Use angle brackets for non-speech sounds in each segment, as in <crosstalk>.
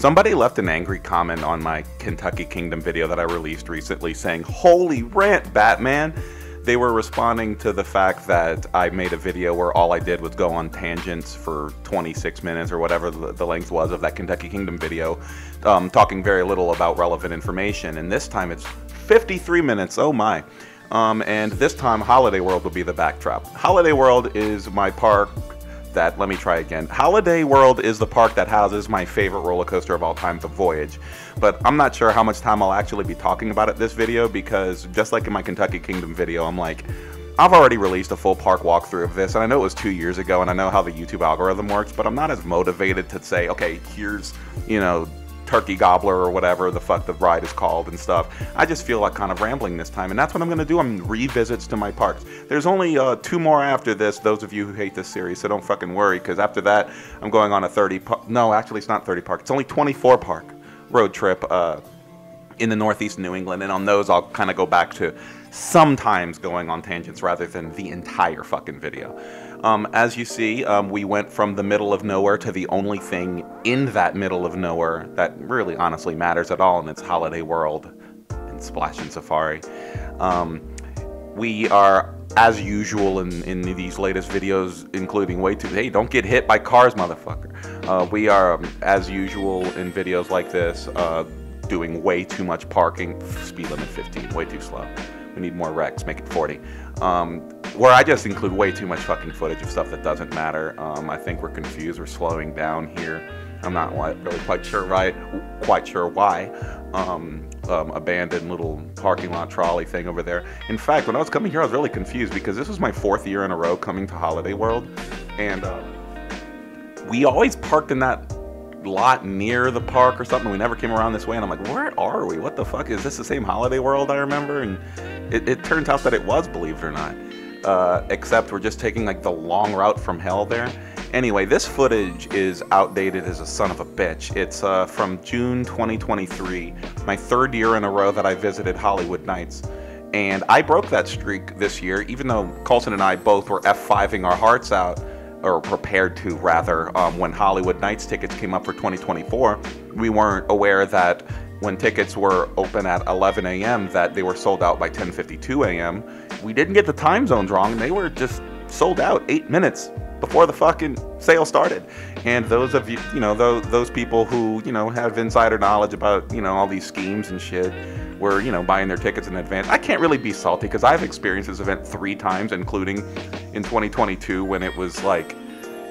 Somebody left an angry comment on my Kentucky Kingdom video that I released recently saying, Holy rant, Batman! They were responding to the fact that I made a video where all I did was go on tangents for 26 minutes or whatever the, length was of that Kentucky Kingdom video, um, talking very little about relevant information. And this time it's 53 minutes, oh my. Um, and this time Holiday World will be the backdrop. Holiday World is my park that, let me try again. Holiday World is the park that houses my favorite roller coaster of all time, The Voyage. But I'm not sure how much time I'll actually be talking about it this video because just like in my Kentucky Kingdom video, I'm like, I've already released a full park walkthrough of this, and I know it was two years ago, and I know how the YouTube algorithm works, but I'm not as motivated to say, okay, here's, you know, turkey gobbler or whatever the fuck the ride is called and stuff. I just feel like kind of rambling this time, and that's what I'm going to do. I'm revisits to my parks. There's only uh, two more after this. Those of you who hate this series, so don't fucking worry, because after that, I'm going on a 30. no, actually, it's not 30 park. It's only 24 park road trip uh, in the Northeast New England, and on those, I'll kind of go back to sometimes going on tangents rather than the entire fucking video. Um, as you see, um, we went from the middle of nowhere to the only thing in that middle of nowhere that really honestly matters at all, and it's Holiday World and Splashin Safari. Um, we are, as usual in, in these latest videos, including way too, hey, don't get hit by cars, motherfucker. Uh, we are, um, as usual in videos like this, uh, doing way too much parking. Speed limit 15, way too slow. We need more wrecks, make it 40. Where I just include way too much fucking footage of stuff that doesn't matter. Um, I think we're confused. We're slowing down here. I'm not really quite sure right, quite sure why. Um, um, abandoned little parking lot trolley thing over there. In fact, when I was coming here, I was really confused because this was my fourth year in a row coming to Holiday World, and uh, we always parked in that lot near the park or something. We never came around this way, and I'm like, where are we? What the fuck is this? The same Holiday World I remember? And it, it turns out that it was, believe it or not. Uh, except we're just taking like the long route from hell there. Anyway, this footage is outdated as a son of a bitch. It's uh, from June 2023, my third year in a row that I visited Holiwood Nights. And I broke that streak this year, even though Colson and I both were F5ing our hearts out, or prepared to rather, um, when Holiwood Nights tickets came up for 2024. We weren't aware that when tickets were open at 11 a.m. that they were sold out by 10:52 a.m. We didn't get the time zones wrong. They were just sold out eight minutes before the fucking sale started. And those of you, you know, those those people who you know have insider knowledge about you know all these schemes and shit were you know buying their tickets in advance. I can't really be salty because I've experienced this event three times, including in 2022 when it was like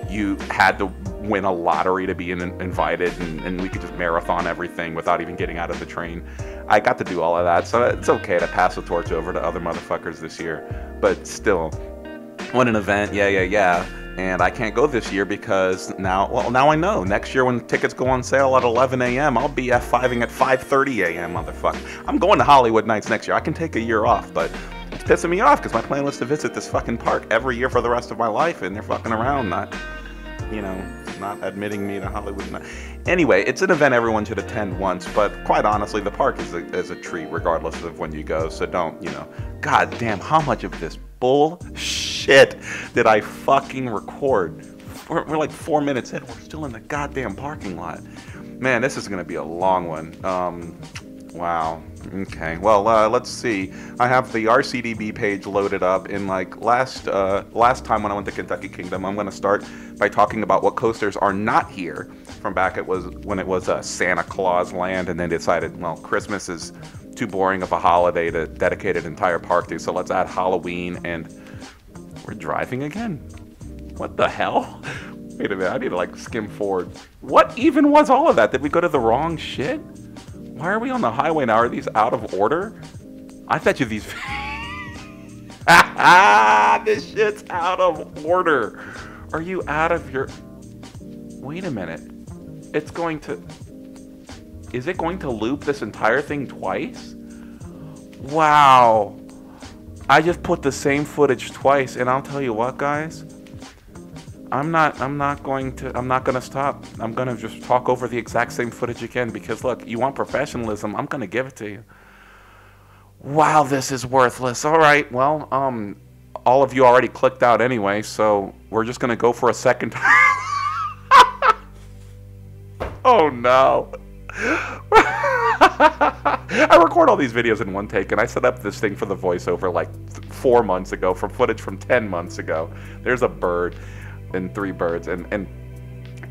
you had to win a lottery to be in, invited and, and, we could just marathon everything without even getting out of the train. I got to do all of that, so it's okay to pass the torch over to other motherfuckers this year. But still, win an event, yeah, yeah, yeah. And I can't go this year because now, well, now I know. Next year when tickets go on sale at 11 a.m., I'll be F5ing at 5:30 a.m. Motherfucker, I'm going to Holiwood Nights next year. I can take a year off, but pissing me off because my plan was to visit this fucking park every year for the rest of my life, and they're fucking around, not you know, not admitting me to Holiwood. Anyway, it's an event everyone should attend once, but quite honestly, the park is a, is a treat regardless of when you go. So don't, you know, god damn, how much of this bullshit did I fucking record? We're, we're like four minutes in, we're still in the goddamn parking lot. Man, this is gonna be a long one. Um, Wow. Okay. Well, uh, let's see. I have the RCDB page loaded up. In like last uh, last time when I went to Kentucky Kingdom, I'm going to start by talking about what coasters are not here. From back it was when it was uh, Santa Claus Land, and then decided well Christmas is too boring of a holiday to dedicate an entire park to, so let's add Halloween and we're driving again. What the hell? <laughs> Wait a minute. I need to like skim forward. What even was all of that? Did we go to the wrong shit? Why are we on the highway now? Are these out of order? I bet you these. <laughs> this shit's out of order. Are you out of your. Wait a minute. It's going to. Is it going to loop this entire thing twice? Wow. I just put the same footage twice, and I'll tell you what, guys. I'm not I'm not going to I'm not to stop. I'm going to just talk over the exact same footage again because look, you want professionalism, I'm going to give it to you. Wow, this is worthless. All right. Well, um all of you already clicked out anyway, so we're just going to go for a second <laughs> oh no. <laughs> I record all these videos in one take, and I set up this thing for the voiceover like four months ago from footage from ten months ago. There's a bird and three birds, and and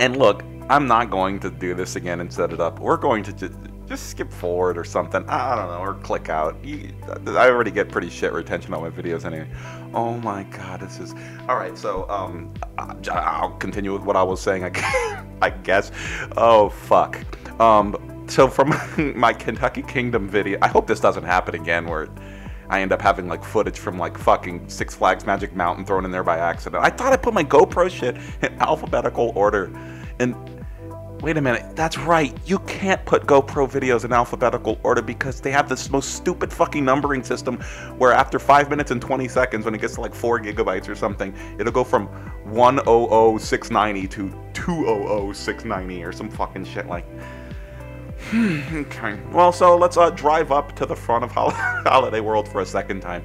and look, I'm not going to do this again and set it up. We're going to just just skip forward or something. I don't know, or click out. I already get pretty shit retention on my videos anyway. Oh my god, this is all right. So um, I'll continue with what I was saying. I, <laughs> I guess. Oh fuck. Um, so from <laughs> my Kentucky Kingdom video, I hope this doesn't happen again where I end up having like footage from like fucking Six Flags Magic Mountain thrown in there by accident. I thought I put my GoPro shit in alphabetical order and Wait a minute, that's right. You can't put GoPro videos in alphabetical order because they have this most stupid fucking numbering system where after 5 minutes and 20 seconds, when it gets to like 4 gigabytes or something, it'll go from 100690 to 200690 or some fucking shit like. <sighs> okay. Well, so let's uh, drive up to the front of <laughs> Holiday World for a second time.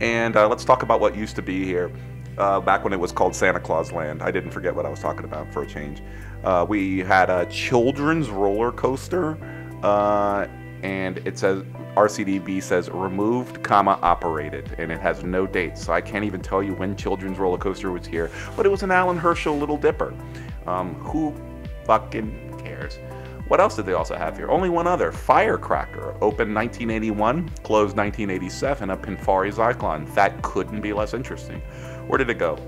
And uh, let's talk about what used to be here uh, back when it was called Santa Claus Land. I didn't forget what I was talking about for a change. Uh, we had a children's roller coaster, uh, and it says RCDB says removed, comma operated, and it has no date, so I can't even tell you when children's roller coaster was here. But it was an Allan Herschell Little Dipper. Um, who fucking cares? What else did they also have here? Only one other. Firecracker. Opened 1981, closed 1987 a Pinfari Zyklon. That couldn't be less interesting. Where did it go?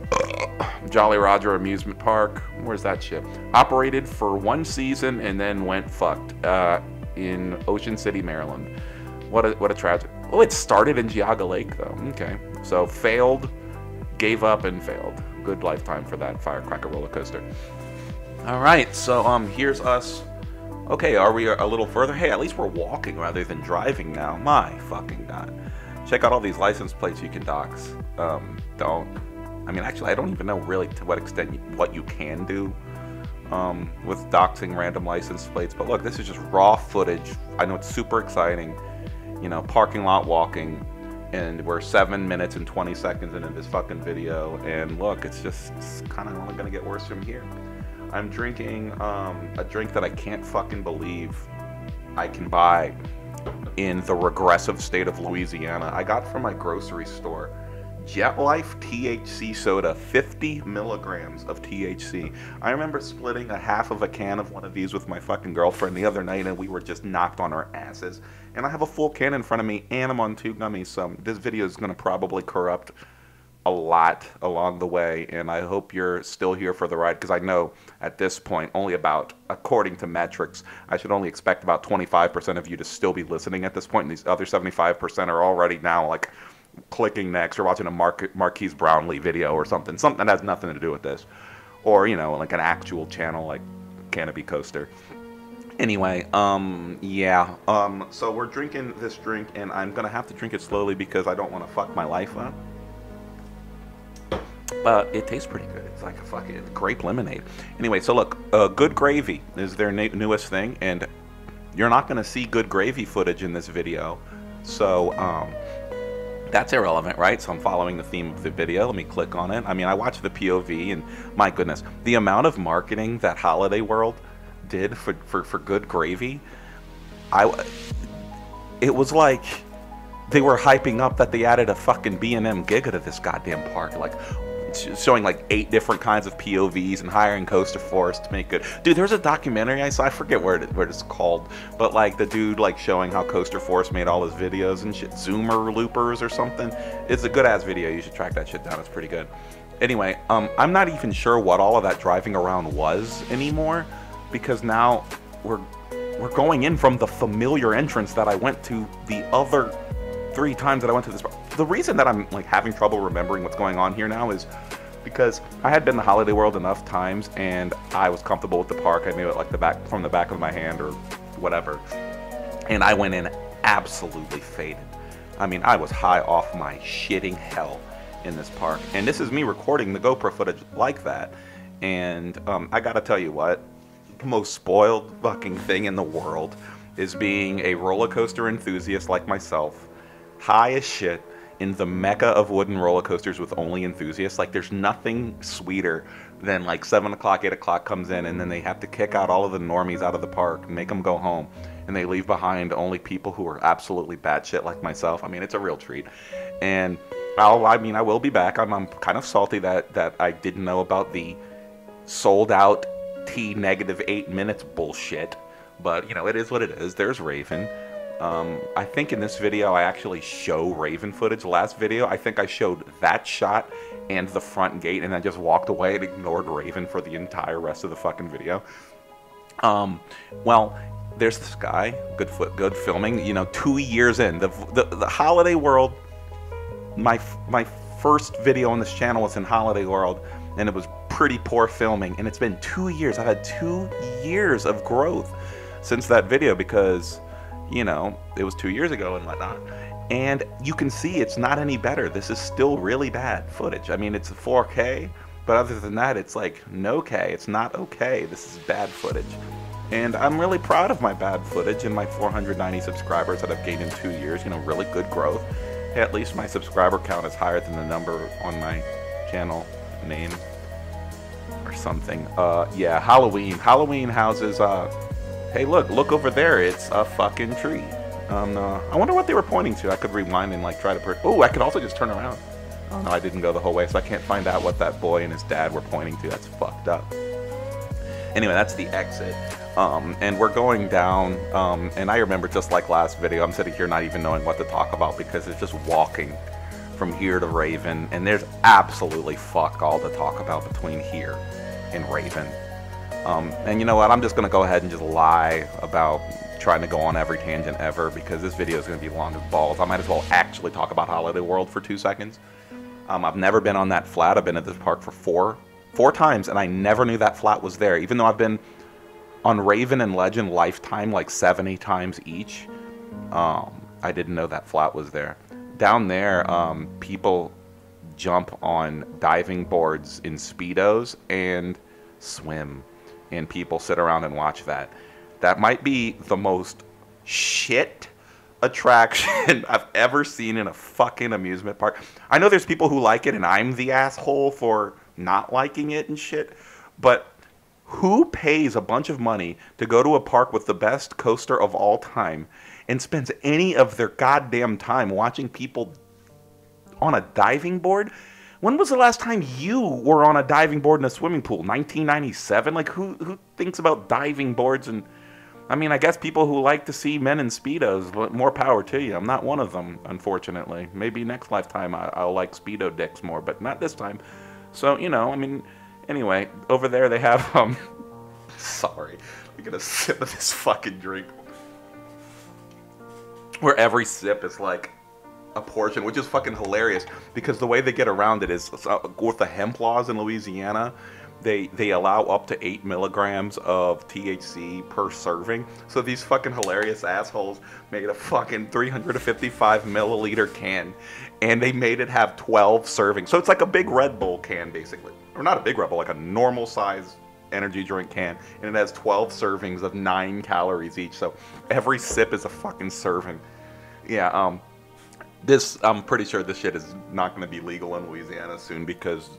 <coughs> Jolly Roger Amusement Park. Where's that ship? Operated for one season and then went fucked uh, in Ocean City, Maryland. What a, what a tragedy. Oh, it started in Geauga Lake, though. Okay. So failed, gave up, and failed. Good lifetime for that firecracker roller coaster. All right. So um, here's us. Okay, are we a little further? Hey, at least we're walking rather than driving now. My fucking god. Check out all these license plates you can dox. Um, don't I mean, actually, I don't even know really to what extent you, what you can do um, with doxing random license plates. But look, this is just raw footage. I know it's super exciting. You know, parking lot walking, and we're seven minutes and 20 seconds into this fucking video. And look, it's just kind of only gonna get worse from here. I'm drinking um, a drink that I can't fucking believe I can buy in the regressive state of Louisiana. I got from my grocery store. Jet Life THC soda, 50 milligrams of THC. I remember splitting a half of a can of one of these with my fucking girlfriend the other night, and we were just knocked on our asses. And I have a full can in front of me, and I'm on two gummies, so this video is going to probably corrupt a lot along the way, and I hope you're still here for the ride because I know at this point, only about, according to metrics, I should only expect about 25% of you to still be listening at this point, and these other 75% are already now like clicking next or watching a Mar- Marques Brownlee video or something, something that has nothing to do with this, or you know, like an actual channel like Canopy Coaster. Anyway, um, yeah, um, so we're drinking this drink, and I'm gonna have to drink it slowly because I don't want to fuck my life up. But it tastes pretty good. It's like a fucking grape lemonade. Anyway, so look, uh, Good Gravy is their na- newest thing, and you're not gonna see Good Gravy footage in this video. So, um, that's irrelevant, right? So I'm following the theme of the video. Let me click on it. I mean, I watched the POV, and my goodness, the amount of marketing that Holiday World did for, for, for Good Gravy, I, it was like they were hyping up that they added a fucking B&M Giga to this goddamn park. Like, showing like eight different kinds of POVs and hiring Coaster Force to make it. Dude, there's a documentary I saw. I forget where it, where it's called, but like the dude like showing how Coaster Force made all his videos and shit, Zoomer loopers or something. It's a good ass video. You should track that shit down. It's pretty good. Anyway, um, I'm not even sure what all of that driving around was anymore, because now we're we're going in from the familiar entrance that I went to the other three times that I went to this. The reason that I'm like having trouble remembering what's going on here now is because I had been to Holiday World enough times and I was comfortable with the park. I knew it like the back from the back of my hand or whatever. And I went in absolutely faded. I mean, I was high off my shitting hell in this park. And this is me recording the GoPro footage like that. And um, I gotta tell you what, the most spoiled fucking thing in the world is being a roller coaster enthusiast like myself high as shit, in the mecca of wooden roller coasters with only enthusiasts. Like, there's nothing sweeter than like seven o'clock, eight o'clock comes in, and then they have to kick out all of the normies out of the park make them go home, and they leave behind only people who are absolutely batshit like myself. I mean, it's a real treat, and I'll, I mean, I will be back. I'm, I'm kind of salty that that I didn't know about the sold out T negative eight minutes bullshit, but you know, it is what it is. There's Raven. Um, I think in this video I actually show Raven footage. Last video I think I showed that shot and the front gate and then just walked away and ignored Raven for the entire rest of the fucking video. Um, well, there's this guy, good foot, good filming. You know, two years in the the, the Holiday World. My my first video on this channel was in Holiday World, and it was pretty poor filming. And it's been two years. I've had two years of growth since that video because you know, it was two years ago and whatnot. And you can see it's not any better. This is still really bad footage. I mean, it's 4K, but other than that, it's like no K. It's not okay. This is bad footage. And I'm really proud of my bad footage and my 490 subscribers that I've gained in two years. You know, really good growth. At least my subscriber count is higher than the number on my channel name or something. Uh, yeah, Halloween. Halloween houses. Uh, Hey, look, look over there. It's a fucking tree. Um, uh, I wonder what they were pointing to. I could rewind and like try to. Per- oh, I could also just turn around. Oh no, I didn't go the whole way, so I can't find out what that boy and his dad were pointing to. That's fucked up. Anyway, that's the exit. Um, and we're going down. Um, and I remember just like last video, I'm sitting here not even knowing what to talk about because it's just walking from here to Raven, and there's absolutely fuck all to talk about between here and Raven. Um, and you know what? I'm just going to go ahead and just lie about trying to go on every tangent ever because this video is going to be long as balls. I might as well actually talk about Holiday World for two seconds. Um, I've never been on that flat. I've been at this park for four, four times, and I never knew that flat was there. Even though I've been on Raven and Legend Lifetime like 70 times each, um, I didn't know that flat was there. Down there, um, people jump on diving boards in speedos and swim and people sit around and watch that. That might be the most shit attraction <laughs> I've ever seen in a fucking amusement park. I know there's people who like it and I'm the asshole for not liking it and shit, but who pays a bunch of money to go to a park with the best coaster of all time and spends any of their goddamn time watching people on a diving board? When was the last time you were on a diving board in a swimming pool? 1997? Like who who thinks about diving boards and I mean, I guess people who like to see men in speedos, more power to you. I'm not one of them, unfortunately. Maybe next lifetime I, will like speedo dicks more, but not this time. So you know, I mean, anyway, over there they have <laughs> um. sorry, I'm gonna sip of this fucking drink. Where every sip is like a portion, which is fucking hilarious because the way they get around it is uh, with the hemp laws in Louisiana. They, they allow up to 8 milligrams of THC per serving. So these fucking hilarious assholes made a fucking 355 milliliter can and they made it have 12 servings. So it's like a big Red Bull can basically. Or not a big Red Bull, like a normal size energy drink can. And it has 12 servings of 9 calories each. So every sip is a fucking serving. Yeah, um, this I'm pretty sure this shit is not going to be legal in Louisiana soon because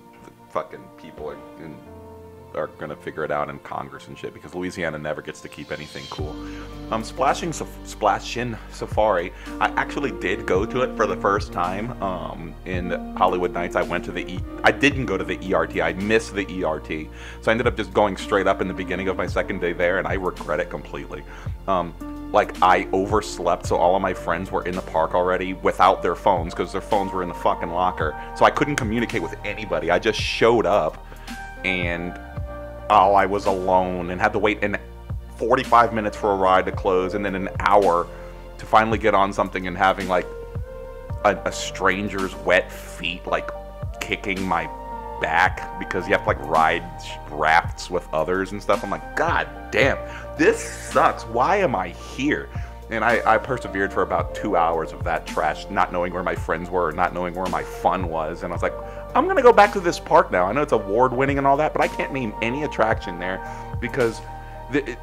fucking people are in, are going to figure it out in Congress and shit because Louisiana never gets to keep anything cool. Um, splashing Splashin Safari, I actually did go to it for the first time. Um, in Holiwood Nights, I went to the E. I didn't go to the ERT. I missed the ERT, so I ended up just going straight up in the beginning of my second day there, and I regret it completely. Um, like I overslept, so all of my friends were in the park already without their phones because their phones were in the fucking locker. So I couldn't communicate with anybody. I just showed up and oh, I was alone and had to wait in 45 minutes for a ride to close and then an hour to finally get on something and having like a, a stranger's wet feet like kicking my back because you have to like ride rafts with others and stuff. I'm like, God damn, this sucks. Why am I here? And I, I, persevered for about two hours of that trash, not knowing where my friends were, not knowing where my fun was. And I was like, I'm going to go back to this park now. I know it's award winning and all that, but I can't name any attraction there because the, it,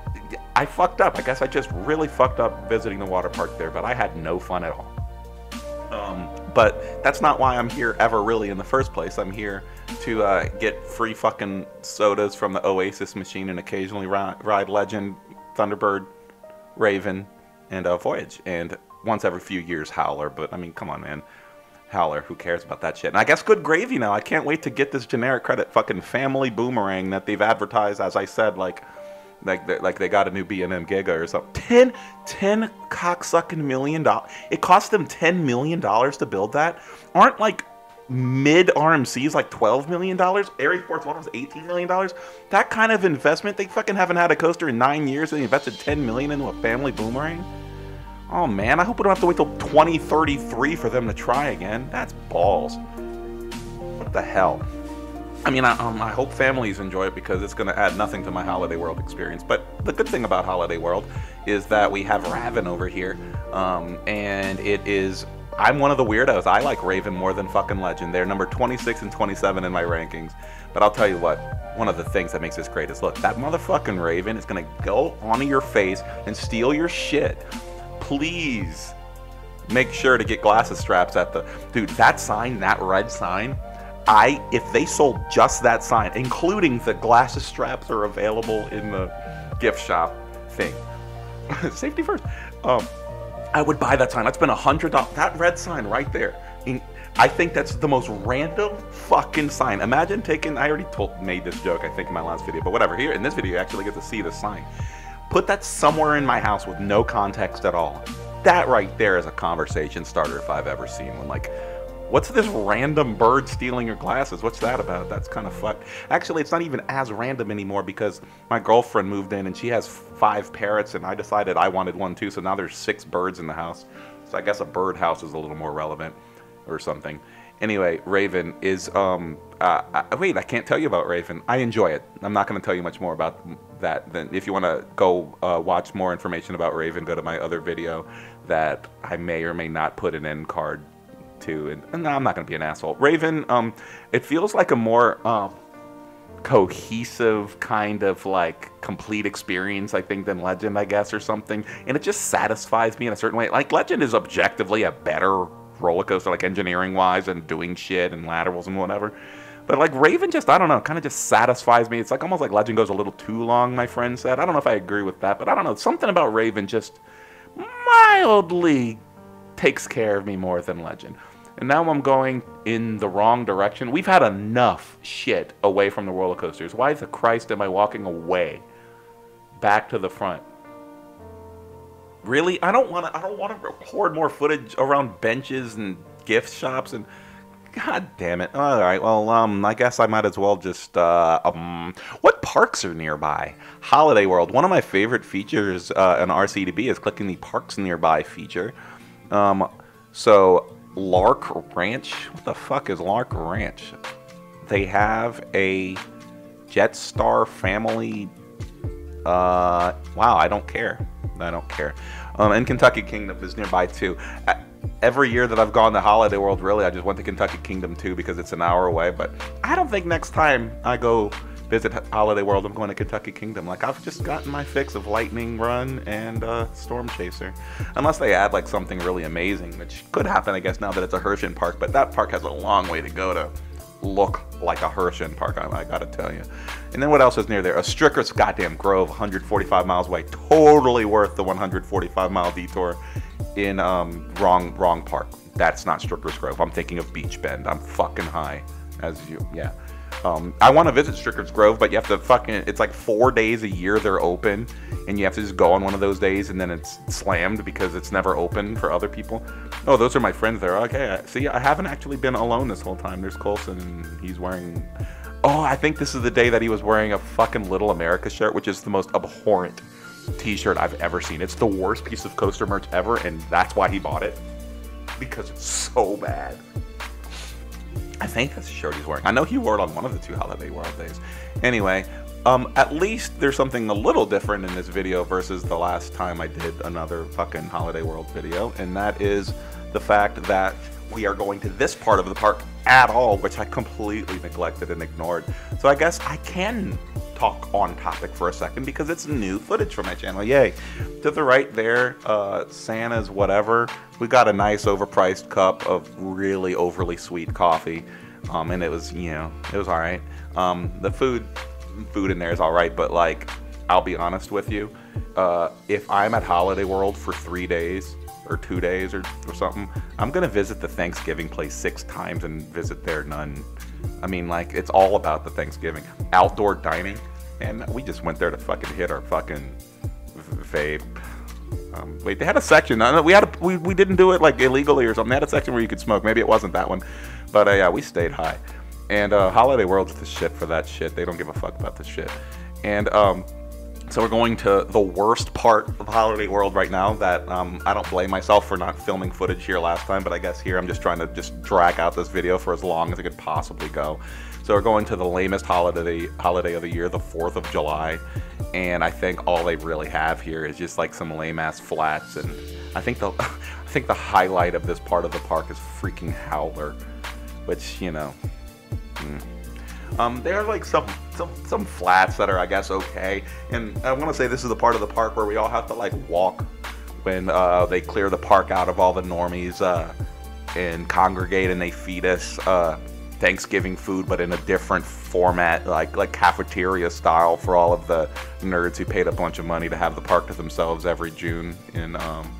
I fucked up. I guess I just really fucked up visiting the water park there, but I had no fun at all. Um, But that's not why I'm here ever really in the first place. I'm here to uh, get free fucking sodas from the Oasis machine and occasionally ride, ride Legend, Thunderbird, Raven, and uh, Voyage. And once every few years, Howler. But I mean, come on, man. Howler, who cares about that shit? And I guess good gravy now. I can't wait to get this generic credit fucking family boomerang that they've advertised, as I said, like like they, like they got a new B&M Giga or something. 10, 10 cocksucking million dollars. It cost them 10 million dollars to build that. Aren't like mid RMCs like 12 million dollars? Air Force One was 18 million dollars. That kind of investment, they fucking haven't had a coaster in nine years and they invested 10 million into a family boomerang. Oh man, I hope we don't have to wait till 2033 for them to try again. That's balls. What the hell? I mean, I, um, I hope families enjoy it because it's going to add nothing to my Holiday World experience. But the good thing about Holiday World is that we have Raven over here, um, and it is. I'm one of the weirdos. I like Raven more than fucking Legend. They're number 26 and 27 in my rankings. But I'll tell you what, one of the things that makes this great is look, that motherfucking Raven is gonna go onto your face and steal your shit. Please make sure to get glasses straps at the dude. That sign, that red sign, I if they sold just that sign, including the glasses straps are available in the gift shop thing. <laughs> Safety first. Um, I would buy that sign. That's been a hundred dollars. That red sign right there. I think that's the most random fucking sign. Imagine taking. I already told made this joke. I think in my last video, but whatever. Here in this video, you actually get to see the sign. Put that somewhere in my house with no context at all. That right there is a conversation starter if I've ever seen one. Like What's this random bird stealing your glasses? What's that about? That's kind of fucked. Actually, it's not even as random anymore because my girlfriend moved in and she has five parrots, and I decided I wanted one too. So now there's six birds in the house. So I guess a bird house is a little more relevant or something. Anyway, Raven is um uh, I, wait, I can't tell you about Raven. I enjoy it. I'm not going to tell you much more about that. Then, if you want to go uh, watch more information about Raven, go to my other video that I may or may not put an end card And, and I'm not going to be an asshole. Raven, um, it feels like a more um, cohesive kind of like complete experience, I think, than Legend, I guess, or something. And it just satisfies me in a certain way. Like Legend is objectively a better roller coaster, like engineering wise and doing shit and laterals and whatever. But like Raven just, I don't know, kind of just satisfies me. It's like almost like Legend goes a little too long, my friend said. I don't know if I agree with that, but I don't know. Something about Raven just mildly takes care of me more than Legend. And now I'm going in the wrong direction. We've had enough shit away from the roller coasters. Why the Christ am I walking away? Back to the front. Really? I don't want to I don't want to record more footage around benches and gift shops and God damn it. All right. Well, um, I guess I might as well just, uh, um, what parks are nearby? Holiday World. One of my favorite features uh, in RCDB is clicking the parks nearby feature. Um, so Lark Ranch. What the fuck is Lark Ranch? They have a Jetstar family. Uh, wow, I don't care. I don't care. Um, and Kentucky Kingdom is nearby too. Every year that I've gone to Holiday World, really, I just went to Kentucky Kingdom too because it's an hour away. But I don't think next time I go visit Holiday World, I'm going to Kentucky Kingdom. Like I've just gotten my fix of Lightning Run and uh, Storm Chaser, unless they add like something really amazing, which could happen, I guess, now that it's a Herschend park. But that park has a long way to go to look like a Herschend park. I, I gotta tell you. And then what else is near there? A Stricker's goddamn Grove, 145 miles away. Totally worth the 145 mile detour in um, wrong wrong park. That's not Stricker's Grove. I'm thinking of Beach Bend. I'm fucking high, as you yeah. Um, I want to visit Stricker's Grove, but you have to fucking. It's like four days a year they're open, and you have to just go on one of those days, and then it's slammed because it's never open for other people. Oh, those are my friends there. Okay, see, I haven't actually been alone this whole time. There's Colson, and he's wearing. Oh, I think this is the day that he was wearing a fucking Little America shirt, which is the most abhorrent T-shirt I've ever seen. It's the worst piece of coaster merch ever, and that's why he bought it because it's so bad. I think that's the shirt he's wearing. I know he wore it on one of the two Holiday World days. Anyway, um, at least there's something a little different in this video versus the last time I did another fucking Holiday World video, and that is the fact that we are going to this part of the park at all, which I completely neglected and ignored. So I guess I can talk on topic for a second because it's new footage for my channel. Yay. To the right there, uh, Santa's whatever. We got a nice overpriced cup of really overly sweet coffee. Um, and it was, you know, it was all right. Um, the food, food in there is all right, but like, I'll be honest with you. Uh, if I'm at Holiday World for three days or two days or, or something, I'm gonna visit the Thanksgiving place six times and visit there none. I mean, like, it's all about the Thanksgiving. Outdoor dining, and we just went there to fucking hit our fucking vape. Um, wait, they had a section. We had a, we, we didn't do it like illegally or something. They had a section where you could smoke. Maybe it wasn't that one, but uh, yeah, we stayed high. And uh, Holiday World's the shit for that shit. They don't give a fuck about the shit. And um, so we're going to the worst part of Holiday World right now. That um, I don't blame myself for not filming footage here last time, but I guess here I'm just trying to just drag out this video for as long as it could possibly go. So we're going to the lamest holiday holiday of the year, the Fourth of July, and I think all they really have here is just like some lame ass flats. And I think the <laughs> I think the highlight of this part of the park is freaking Howler, which you know. Mm. Um, there are like some, some some flats that are I guess okay, and I want to say this is the part of the park where we all have to like walk when uh, they clear the park out of all the normies uh, and congregate and they feed us. Uh, Thanksgiving food, but in a different format, like like cafeteria style for all of the nerds who paid a bunch of money to have the park to themselves every June in um,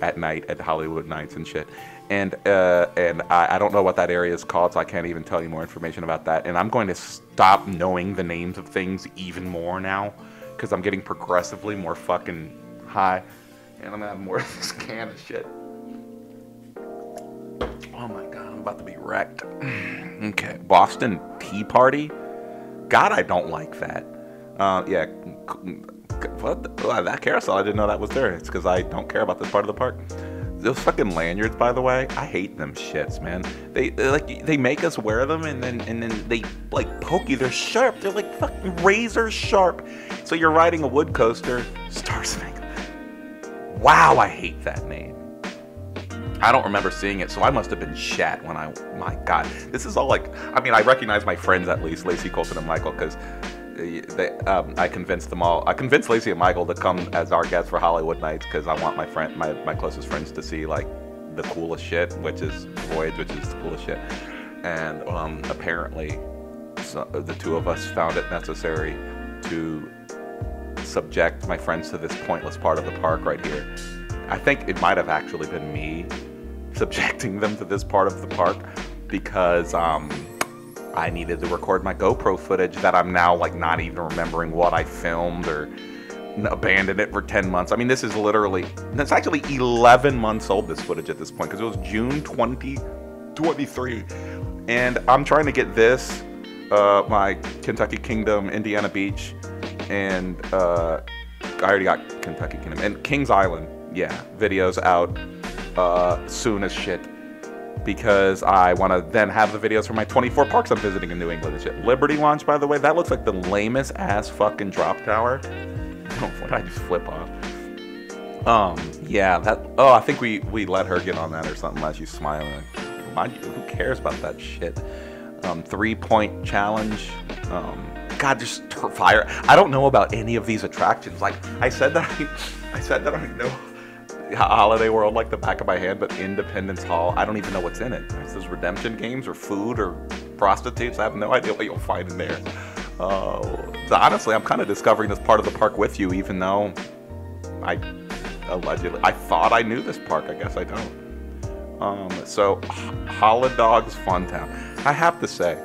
at night at Holiwood nights and shit. And uh, and I, I don't know what that area is called, so I can't even tell you more information about that. And I'm going to stop knowing the names of things even more now, because I'm getting progressively more fucking high, and I'm gonna have more of this <laughs> can of shit. Oh my god, I'm about to be wrecked. <clears throat> okay, Boston Tea Party. God, I don't like that. Uh, yeah, what? Oh, that carousel, I didn't know that was there. It's because I don't care about this part of the park. Those fucking lanyards, by the way, I hate them shits, man. They like they make us wear them, and then and then they like poke you. They're sharp. They're like fucking razor sharp. So you're riding a wood coaster, Star Snake. Wow, I hate that name. I don't remember seeing it, so I must have been shat when I. My God, this is all like. I mean, I recognize my friends at least, Lacey Colton and Michael, because they, um, I convinced them all. I convinced Lacey and Michael to come as our guests for Holiwood Nights because I want my friend, my, my closest friends, to see like the coolest shit, which is Voyage, which is the coolest shit. And um, apparently, so, the two of us found it necessary to subject my friends to this pointless part of the park right here. I think it might have actually been me subjecting them to this part of the park because um, I needed to record my GoPro footage that I'm now like not even remembering what I filmed or abandoned it for 10 months. I mean, this is literally, it's actually 11 months old, this footage at this point, because it was June 2023. And I'm trying to get this, uh, my Kentucky Kingdom, Indiana Beach, and uh, I already got Kentucky Kingdom, and Kings Island yeah, videos out uh, soon as shit because I want to then have the videos for my 24 parks I'm visiting in New England and shit. Liberty Launch, by the way, that looks like the lamest ass fucking drop tower. <laughs> Oh, what did I just flip off? Um, yeah, that. Oh, I think we we let her get on that or something as she's smiling. Mind you, who cares about that shit? Um, three point challenge. Um, God, just fire. I don't know about any of these attractions. Like I said that I, I said that I know Holiday World like the back of my hand, but Independence Hall, I don't even know what's in it. Is this redemption games or food or prostitutes? I have no idea what you'll find in there. Uh, so honestly, I'm kind of discovering this part of the park with you, even though I allegedly I thought I knew this park. I guess I don't. Um, so, Holidogs Funtown. I have to say,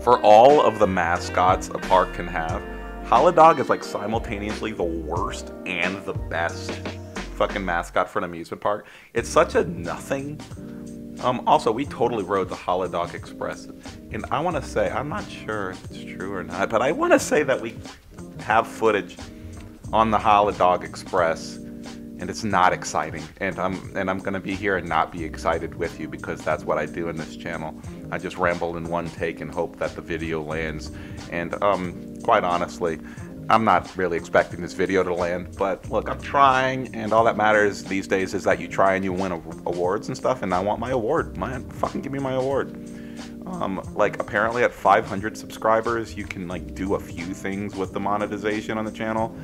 for all of the mascots a park can have, Holidog is like simultaneously the worst and the best fucking mascot for an amusement park. It's such a nothing. Um, also, we totally rode the Holidog Express, and I want to say I'm not sure if it's true or not, but I want to say that we have footage on the Holidog Express, and it's not exciting. And I'm and I'm gonna be here and not be excited with you because that's what I do in this channel. I just ramble in one take and hope that the video lands. And um, quite honestly, I'm not really expecting this video to land, but look, I'm trying, and all that matters these days is that you try and you win awards and stuff, and I want my award. Man, fucking give me my award. Um, like apparently at 500 subscribers, you can like do a few things with the monetization on the channel,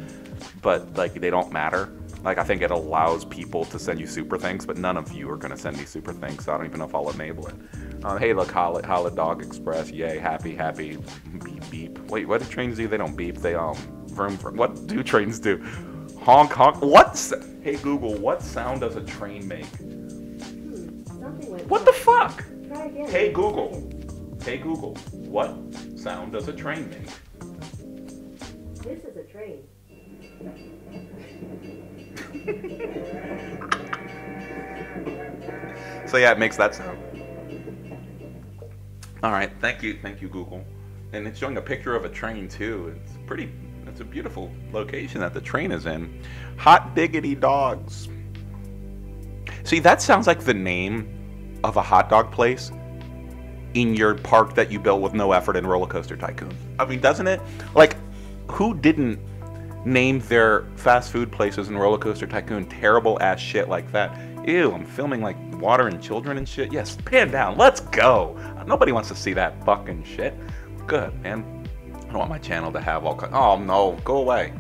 but like they don't matter. Like I think it allows people to send you super thanks, but none of you are gonna send me super thanks. So I don't even know if I'll enable it. Um, hey, look, Holla, Holla Dog Express, yay, happy, happy, beep. Wait, what do trains do? They don't beep. They um, vroom, vroom. What do trains do? Honk, honk. What? Hey Google, what sound does a train make? What the fuck? Hey Google. Hey Google, what sound does a train make? This is a train. <laughs> so yeah, it makes that sound. All right, thank you, thank you, Google. And it's showing a picture of a train too. It's pretty. It's a beautiful location that the train is in. Hot diggity dogs. See, that sounds like the name of a hot dog place in your park that you built with no effort in Roller Coaster Tycoon. I mean, doesn't it? Like, who didn't name their fast food places in Roller Coaster Tycoon terrible ass shit like that? Ew, I'm filming like water and children and shit. Yes, pan down, let's go. Nobody wants to see that fucking shit. Good, man. I don't want my channel to have all kinds. Oh no, go away.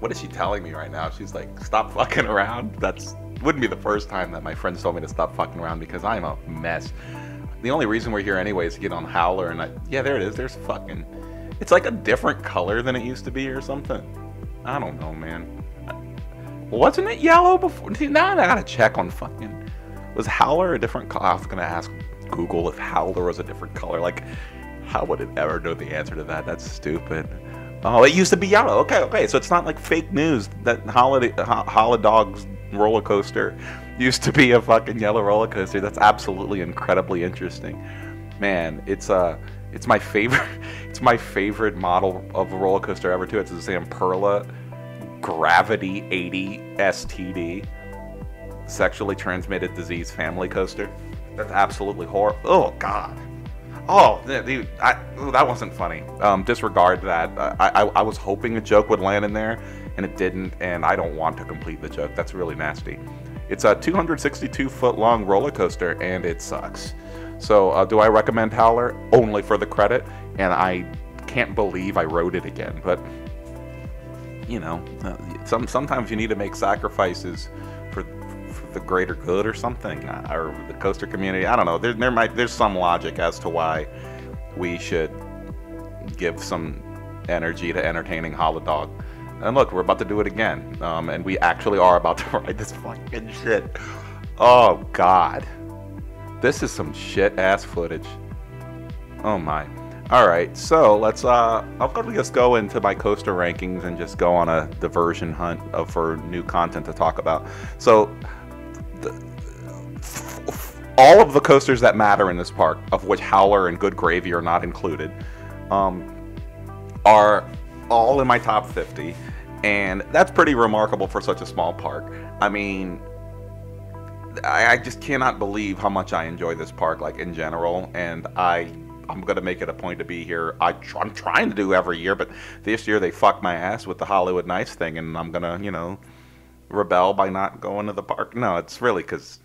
What is she telling me right now? She's like, stop <laughs> fucking around. That's wouldn't be the first time that my friends told me to stop fucking around because I'm a mess the only reason we're here anyway is to get on Howler, and I, yeah, there it is. There's fucking. It's like a different color than it used to be or something. I don't know, man. Wasn't it yellow before? Now I gotta check on fucking. Was Howler a different color? I was gonna ask Google if Howler was a different color. Like, how would it ever know the answer to that? That's stupid. Oh, it used to be yellow. Okay, okay. So it's not like fake news that Holiday Holidog's roller coaster used to be a fucking yellow roller coaster. That's absolutely incredibly interesting. Man, it's uh it's my favorite <laughs> it's my favorite model of a roller coaster ever too. It's a Zamperla Gravity 80 STD sexually transmitted disease family coaster. That's absolutely horrible. Oh god. Oh, dude, I, that wasn't funny. Um, disregard that. I, I, I was hoping a joke would land in there, and it didn't, and I don't want to complete the joke. That's really nasty. It's a 262 foot long roller coaster and it sucks. So, uh, do I recommend Howler? Only for the credit, and I can't believe I wrote it again. But you know, uh, some sometimes you need to make sacrifices the greater good or something, uh, or the coaster community. I don't know. There, there might there's some logic as to why we should give some energy to entertaining Holidog. And look, we're about to do it again. Um, and we actually are about to <laughs> ride this fucking shit. Oh, God. This is some shit ass footage. Oh, my. Alright, so let's, uh, I'll probably just go into my coaster rankings and just go on a diversion hunt of, for new content to talk about. So, all of the coasters that matter in this park, of which Howler and Good Gravy are not included, um, are all in my top 50 and that's pretty remarkable for such a small park. I mean, I, I, just cannot believe how much I enjoy this park, like in general, and I. I'm gonna make it a point to be here. I, am trying to do every year, but this year they fucked my ass with the Holiwood Nights thing, and I'm gonna, you know, rebel by not going to the park. No, it's really because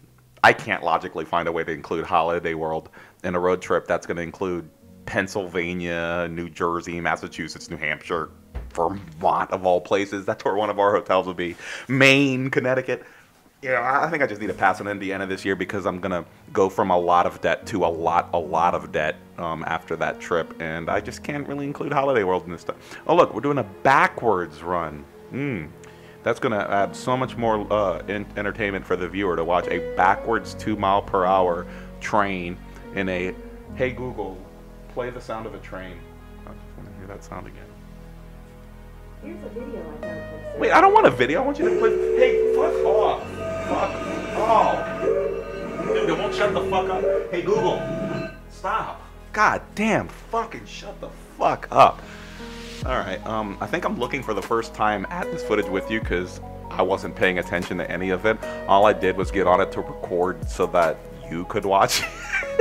I can't logically find a way to include Holiday World in a road trip that's gonna include Pennsylvania, New Jersey, Massachusetts, New Hampshire, Vermont of all places. That's where one of our hotels would be. Maine, Connecticut. Yeah, I think I just need to pass on Indiana this year because I'm gonna go from a lot of debt to a lot, a lot of debt um, after that trip, and I just can't really include Holiday World in this stuff. Oh look, we're doing a backwards run. Hmm, that's gonna add so much more uh, entertainment for the viewer to watch a backwards two mile per hour train in a. Hey Google, play the sound of a train. I just want to hear that sound again. Here's a video I found Wait, I don't want a video. I want you to play. Hey, fuck off. Fuck off. Dude, it won't shut the fuck up. Hey, Google. Stop. God damn. Fucking shut the fuck up. All right. Um, I think I'm looking for the first time at this footage with you because I wasn't paying attention to any of it. All I did was get on it to record so that you could watch. <laughs>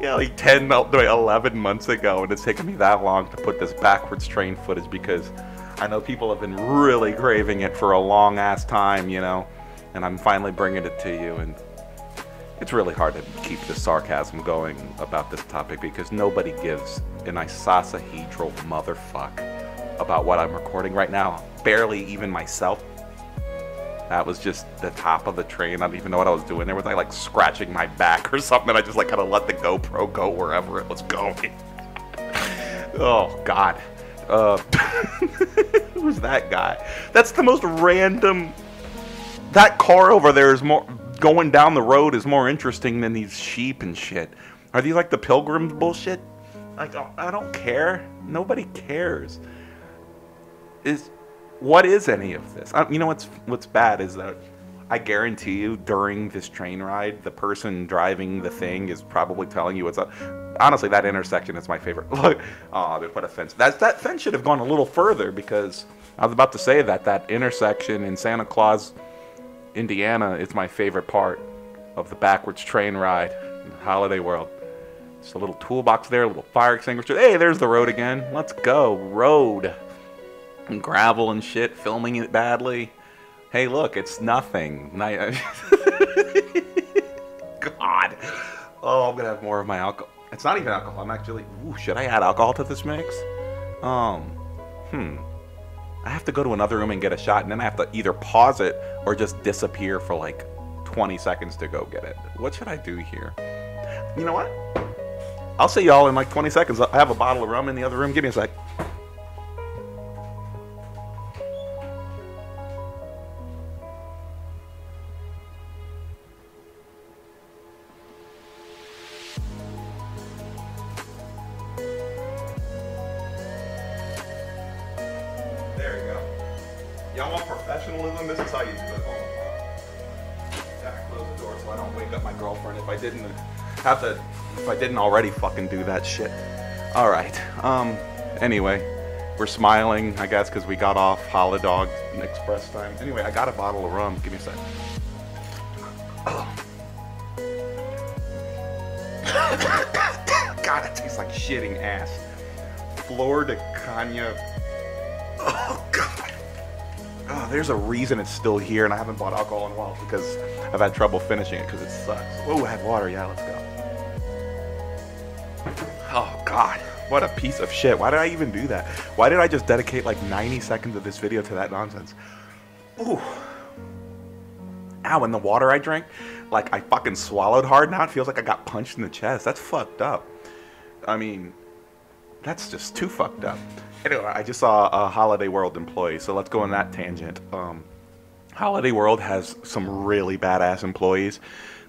yeah, like 10, no, wait, 11 months ago, and it's taken me that long to put this backwards train footage because I know people have been really craving it for a long ass time, you know, and I'm finally bringing it to you, and it's really hard to keep the sarcasm going about this topic because nobody gives an icosahedral motherfuck about what I'm recording right now. Barely even myself. That was just the top of the train. I don't even know what I was doing there. Was I like scratching my back or something? I just like kind of let the GoPro go wherever it was going. <laughs> oh God. Uh, <laughs> who's that guy? That's the most random. That car over there is more going down the road is more interesting than these sheep and shit. Are these like the pilgrims bullshit? Like oh, I don't care. Nobody cares. Is what is any of this? I, you know what's what's bad is that I guarantee you during this train ride, the person driving the thing is probably telling you what's up. Honestly, that intersection is my favorite. <laughs> Look, oh, they put a fence. That that fence should have gone a little further because I was about to say that that intersection in Santa Claus, Indiana, is my favorite part of the backwards train ride in Holiday World. Just a little toolbox there, a little fire extinguisher. Hey, there's the road again. Let's go, road and gravel and shit, filming it badly. Hey, look, it's nothing. <laughs> God. Oh, I'm gonna have more of my alcohol. It's not even alcohol. I'm actually. Ooh, should I add alcohol to this mix? Um, hmm. I have to go to another room and get a shot, and then I have to either pause it or just disappear for like 20 seconds to go get it. What should I do here? You know what? I'll see y'all in like 20 seconds. I have a bottle of rum in the other room. Give me a sec. Have to if I didn't already fucking do that shit. All right. Um. Anyway, we're smiling, I guess, because we got off Holidog Express time. Anyway, I got a bottle of rum. Give me a sec. Oh. <coughs> God, it tastes like shitting ass. Flor de Caña. There's a reason it's still here, and I haven't bought alcohol in a while because I've had trouble finishing it because it sucks. Oh, I have water. Yeah, let's go. Oh God, what a piece of shit. Why did I even do that? Why did I just dedicate like 90 seconds of this video to that nonsense? Ooh. Ow, and the water I drank, like I fucking swallowed hard now. It feels like I got punched in the chest. That's fucked up. I mean, that's just too fucked up. Anyway, I just saw a Holiday World employee, so let's go on that tangent. Um, Holiday World has some really badass employees.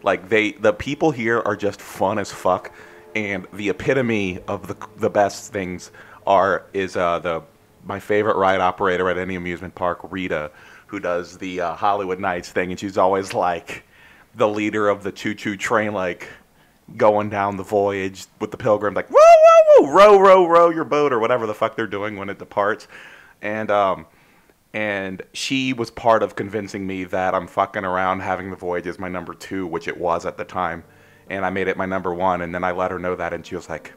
Like they, the people here are just fun as fuck and the epitome of the the best things are is uh, the my favorite ride operator at any amusement park, Rita, who does the uh, Holiwood Nights thing, and she's always like the leader of the choo choo train, like going down the voyage with the pilgrim, like whoa whoa whoa, row row row your boat or whatever the fuck they're doing when it departs, and um. And she was part of convincing me that I'm fucking around having the voyage as my number two, which it was at the time and I made it my number one. And then I let her know that, and she was like,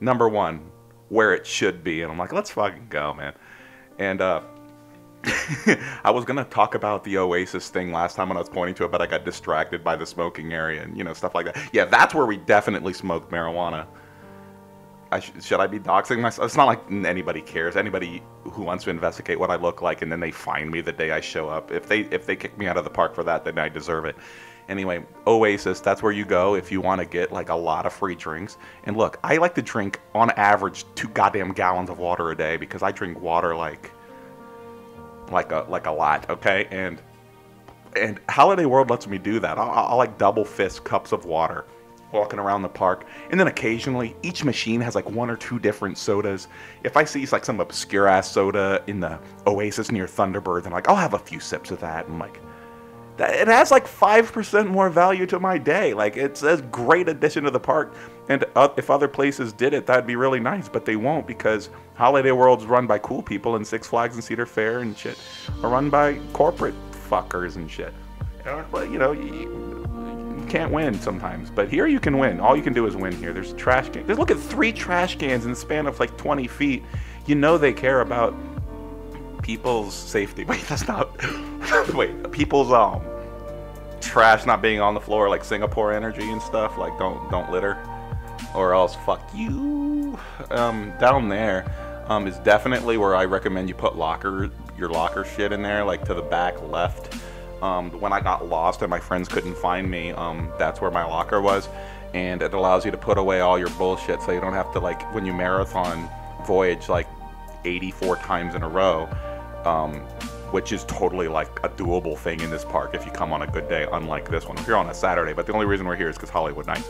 number one, where it should be. And I'm like, let's fucking go, man. And uh, <laughs> I was gonna talk about the Oasis thing last time when I was pointing to it, but I got distracted by the smoking area and you know stuff like that. Yeah, that's where we definitely smoked marijuana. I sh- should I be doxing myself? It's not like anybody cares. Anybody who wants to investigate what I look like and then they find me the day I show up. If they if they kick me out of the park for that, then I deserve it. Anyway, Oasis, that's where you go if you want to get like a lot of free drinks. And look, I like to drink on average two goddamn gallons of water a day because I drink water like like a like a lot, okay? And and Holiday World lets me do that. I'll, I'll like double fist cups of water walking around the park. And then occasionally, each machine has like one or two different sodas. If I see like some obscure ass soda in the Oasis near Thunderbird, then like I'll have a few sips of that and like it has like 5% more value to my day. Like, it's a great addition to the park. And uh, if other places did it, that'd be really nice. But they won't because Holiday World's run by cool people, and Six Flags and Cedar Fair and shit are run by corporate fuckers and shit. You know, can't win sometimes, but here you can win. All you can do is win here. There's trash can. Look at three trash cans in the span of like 20 feet. You know they care about people's safety. <laughs> Wait, that's not. <laughs> wait, people's um trash not being on the floor like Singapore energy and stuff. Like don't don't litter, or else fuck you. Um, down there um, is definitely where I recommend you put locker your locker shit in there, like to the back left. Um, when I got lost and my friends couldn't find me, um, that's where my locker was, and it allows you to put away all your bullshit, so you don't have to like when you marathon voyage like 84 times in a row. Um, which is totally like a doable thing in this park if you come on a good day, unlike this one. If you're on a Saturday, but the only reason we're here is because Holiwood Nights.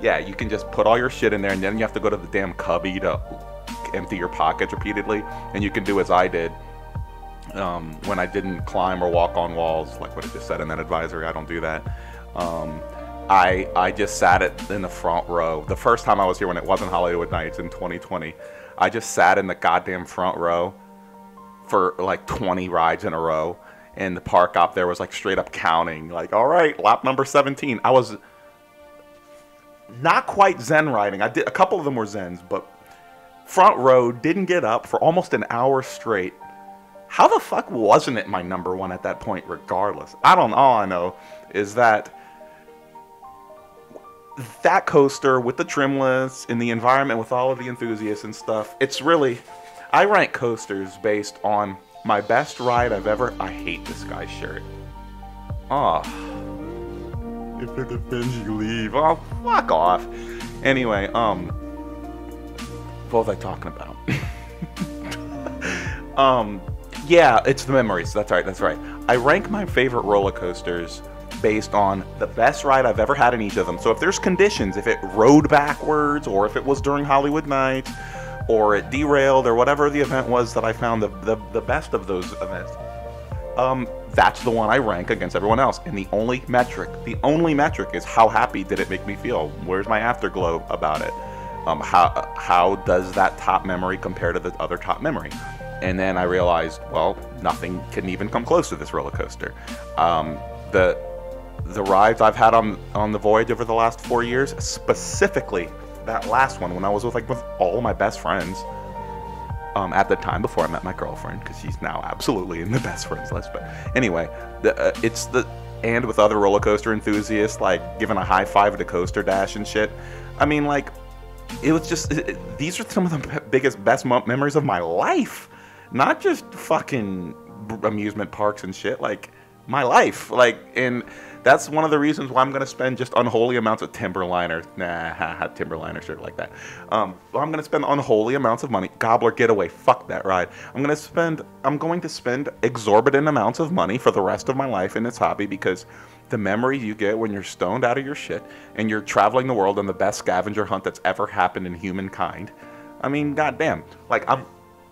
Yeah, you can just put all your shit in there, and then you have to go to the damn cubby to empty your pockets repeatedly, and you can do as I did. Um, when I didn't climb or walk on walls, like what it just said in that advisory, I don't do that. Um, I I just sat it in the front row. The first time I was here when it wasn't Holiwood Nights in 2020, I just sat in the goddamn front row for like 20 rides in a row. And the park up there was like straight up counting, like, all right, lap number 17. I was not quite Zen riding. I did a couple of them were Zens, but front row didn't get up for almost an hour straight. How the fuck wasn't it my number one at that point, regardless? I don't know. All I know is that that coaster with the trimless in the environment with all of the enthusiasts and stuff, it's really I rank coasters based on my best ride I've ever. I hate this guy's shirt. Oh. If it offends you, leave. Oh, fuck off. Anyway, um. What was I talking about? <laughs> um, yeah, it's the memories. That's right, that's right. I rank my favorite roller coasters based on the best ride I've ever had in each of them. So if there's conditions, if it rode backwards, or if it was during Holiwood night, or it derailed or whatever the event was that I found the, the, the best of those events, um, that's the one I rank against everyone else. And the only metric, the only metric is how happy did it make me feel? Where's my afterglow about it? Um, how, how does that top memory compare to the other top memory? And then I realized, well, nothing can even come close to this roller coaster. Um, the the rides I've had on on the voyage over the last four years, specifically that last one when I was with like with all my best friends. Um, at the time before I met my girlfriend, because she's now absolutely in the <laughs> best friends list. But anyway, the, uh, it's the and with other roller coaster enthusiasts, like giving a high five at a coaster dash and shit. I mean, like it was just it, these are some of the biggest, best memories of my life. Not just fucking amusement parks and shit. Like my life. Like and that's one of the reasons why I'm to spend just unholy amounts of Timberliner. Nah, Timberliner shirt like that. Um, I'm to spend unholy amounts of money. Gobbler Getaway, fuck that ride. I'm to spend. I'm going to spend exorbitant amounts of money for the rest of my life in this hobby because the memory you get when you're stoned out of your shit and you're traveling the world on the best scavenger hunt that's ever happened in humankind. I mean, goddamn. Like I'm